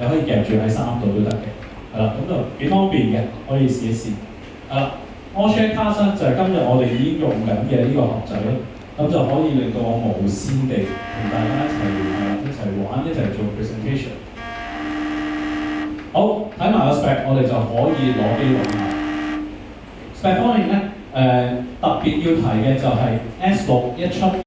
你可以夾住喺三度都得嘅，係啦，咁就幾方便嘅，可以試一試。係啦，AllShare Cards 就係今日我哋已經用緊嘅呢個盒仔咯，咁就可以令到我無線地同大家一齊誒一齊玩，一齊做 presentation。好，睇埋個 spec，我哋就可以攞機玩啦。spec 方面咧，誒、特別要提嘅就係 S 六一出。